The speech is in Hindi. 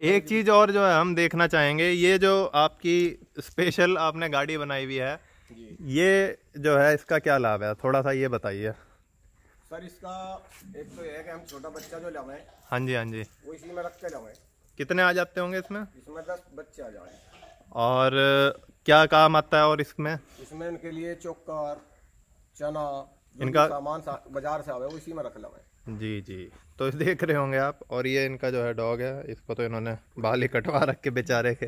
एक चीज़ और जो है हम देखना चाहेंगे ये जो आपकी स्पेशल आपने गाड़ी बनाई हुई है ये जो है इसका क्या लाभ है? थोड़ा सा ये बताइए। सर इसका एक तो ये है कि हम छोटा बच्चा जो लावे हाँ जी हाँ जी। वो इसी में रख के लावे कितने आ जाते होंगे इसमें? इसमें दस बच्चे आ जाए और क्या काम आता है और इसमें? इसमें इनके लिए चोकर चना इनका- सामान सा, बाज़ार से आवे वो इसी में रख लावे जी जी। तो देख रहे होंगे आप, और ये इनका जो है डॉग है, इसको तो इन्होंने बाल ही कटवा रख के बेचारे के।